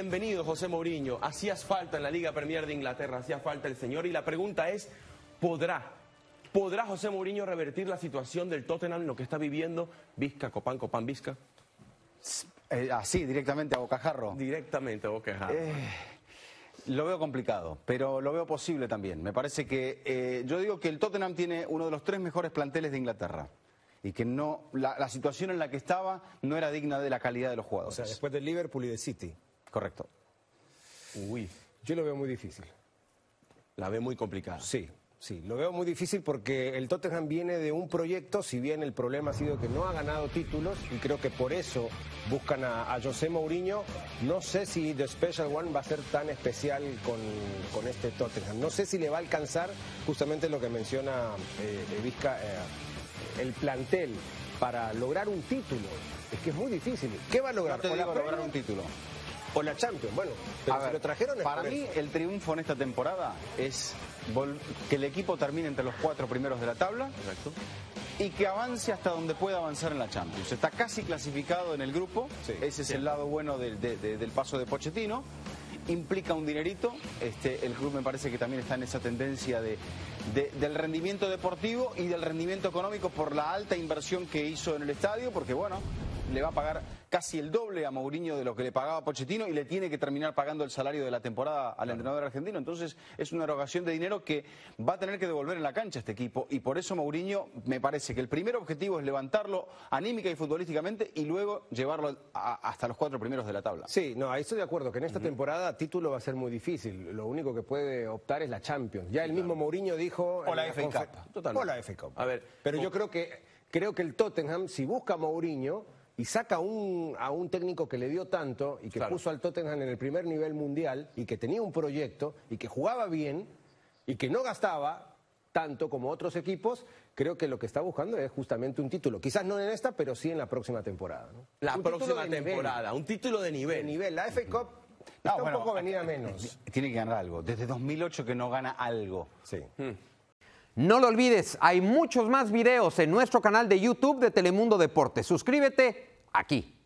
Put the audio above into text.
Bienvenido, José Mourinho. Hacías falta en la Liga Premier de Inglaterra, hacía falta el señor. Y la pregunta es, ¿podrá, podrá José Mourinho revertir la situación del Tottenham, lo que está viviendo Vizca, Copán, Copán, Vizca? Eh, así, directamente a bocajarro. Directamente a Boquejar. Eh, lo veo complicado, pero lo veo posible también. Me parece que eh, yo digo que el Tottenham tiene uno de los tres mejores planteles de Inglaterra y que no la, la situación en la que estaba no era digna de la calidad de los O jugadores. sea, después del Liverpool y del City. Correcto. Uy, Yo lo veo muy difícil. la ve muy complicada. Sí, sí, lo veo muy difícil porque el Tottenham viene de un proyecto, si bien el problema ha sido que no ha ganado títulos y creo que por eso buscan a, a José Mourinho, no sé si The Special One va a ser tan especial con, con este Tottenham. No sé si le va a alcanzar justamente lo que menciona eh, eh, Vizca, eh, el plantel para lograr un título. Es que es muy difícil. ¿Qué va a lograr? No te ¿O la digo lograr un título. O la Champions. Bueno, pero si ver, lo trajeron es para mí el triunfo en esta temporada es que el equipo termine entre los cuatro primeros de la tabla Exacto. y que avance hasta donde pueda avanzar en la Champions. Está casi clasificado en el grupo, Sí, ese es el lado bueno del, de- de- del paso de Pochettino. Implica un dinerito, este, el club me parece que también está en esa tendencia de, de- del rendimiento deportivo y del rendimiento económico por la alta inversión que hizo en el estadio, porque bueno, le va a pagar casi el doble a Mourinho de lo que le pagaba Pochettino y le tiene que terminar pagando el salario de la temporada al entrenador argentino. Entonces es una erogación de dinero que va a tener que devolver en la cancha este equipo y por eso Mourinho me parece que el primer objetivo es levantarlo anímica y futbolísticamente y luego llevarlo a- hasta los cuatro primeros de la tabla. Sí, no, ahí estoy de acuerdo, que en esta temporada título va a ser muy difícil. Lo único que puede optar es la Champions. Ya el mismo Mourinho dijo... O la FA Cup. Totalmente. O la FA Cup. A ver, Pero o- yo creo que, creo que el Tottenham, si busca a Mourinho y saca un, a un técnico que le dio tanto y que Claro. puso al Tottenham en el primer nivel mundial y que tenía un proyecto y que jugaba bien y que no gastaba tanto como otros equipos, creo que lo que está buscando es justamente un título. Quizás no en esta, pero sí en la próxima temporada. ¿no? La Un próxima nivel. temporada, un título de nivel. De nivel. La FA Cup No, está bueno, un poco venida menos. Tiene que ganar algo. Desde 2008 que no gana algo. Sí. No lo olvides, hay muchos más videos en nuestro canal de YouTube de Telemundo Deportes. Suscríbete aquí.